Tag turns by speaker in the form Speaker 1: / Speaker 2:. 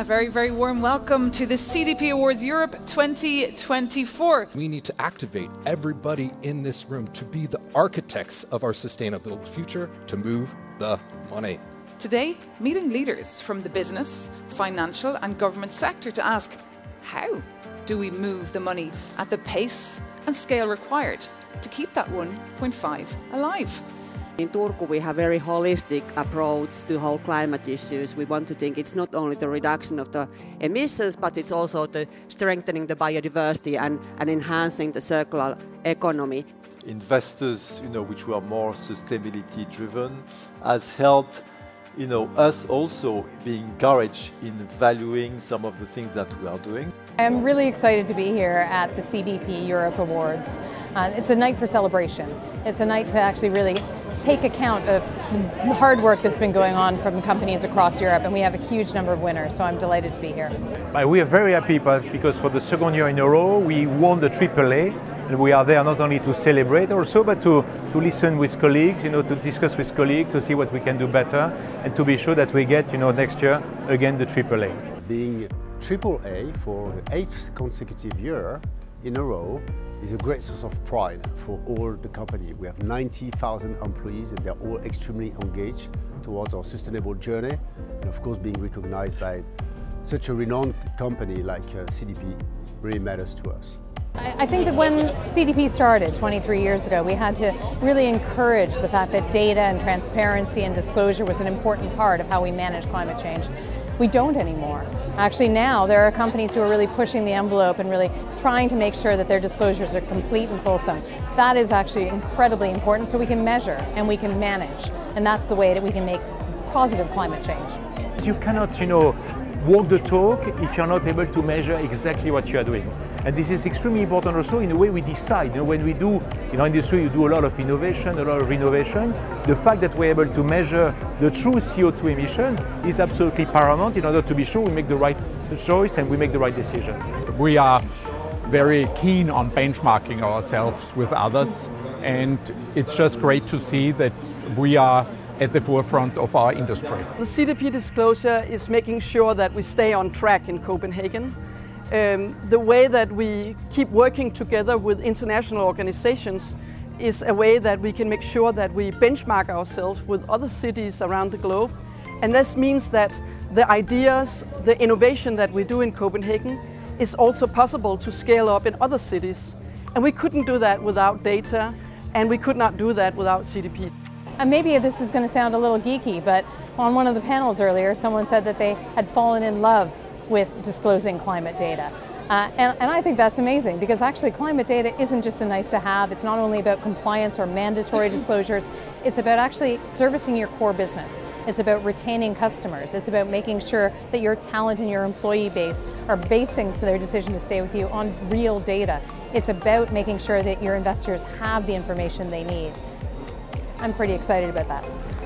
Speaker 1: A very, very warm welcome to the CDP Awards Europe 2024.
Speaker 2: We need to activate everybody in this room to be the architects of our sustainable future to move the money.
Speaker 1: Today, meeting leaders from the business, financial, and government sector to ask how do we move the money at the pace and scale required to keep that 1.5 alive?
Speaker 3: In Turku, we have a very holistic approach to whole climate issues. We want to think it's not only the reduction of the emissions, but it's also the strengthening the biodiversity and, and enhancing the circular economy.
Speaker 4: Investors, you know, which were more sustainability driven, has helped you know, us also being encouraged in valuing some of the things that we are doing.
Speaker 5: I'm really excited to be here at the CDP Europe Awards. Uh, it's a night for celebration. It's a night to actually really take account of the hard work that's been going on from companies across Europe, and we have a huge number of winners, so I'm delighted to be here.
Speaker 6: We are very happy because for the second year in a row, we won the AAA, and we are there not only to celebrate also, but to, to listen with colleagues, you know, to discuss with colleagues, to see what we can do better, and to be sure that we get, you know, next year, again, the AAA.
Speaker 7: Being AAA for the eighth consecutive year in a row is a great source of pride for all the company. We have 90,000 employees and they're all extremely engaged towards our sustainable journey. And of course, being recognized by such a renowned company like uh, CDP really matters to us.
Speaker 5: I think that when CDP started 23 years ago, we had to really encourage the fact that data and transparency and disclosure was an important part of how we manage climate change. We don't anymore. Actually now there are companies who are really pushing the envelope and really trying to make sure that their disclosures are complete and fulsome. That is actually incredibly important so we can measure and we can manage. And that's the way that we can make positive climate change.
Speaker 6: You cannot, you know, walk the talk if you're not able to measure exactly what you are doing. And this is extremely important also in the way we decide. You know, when we do, in our industry, you do a lot of innovation, a lot of innovation. The fact that we're able to measure the true CO2 emission is absolutely paramount in order to be sure we make the right choice and we make the right decision.
Speaker 8: We are very keen on benchmarking ourselves with others and it's just great to see that we are at the forefront of our industry.
Speaker 9: The CDP disclosure is making sure that we stay on track in Copenhagen. Um, the way that we keep working together with international organizations is a way that we can make sure that we benchmark ourselves with other cities around the globe. And this means that the ideas, the innovation that we do in Copenhagen is also possible to scale up in other cities. And we couldn't do that without data, and we could not do that without CDP.
Speaker 5: And maybe this is going to sound a little geeky, but on one of the panels earlier, someone said that they had fallen in love with disclosing climate data. Uh, and, and, I think that's amazing because actually climate data isn't just a nice to have. It's not only about compliance or mandatory disclosures, it's about actually servicing your core business. It's about retaining customers. It's about making sure that your talent and your employee base are basing their decision to stay with you on real data. It's about making sure that your investors have the information they need. I'm pretty excited about that.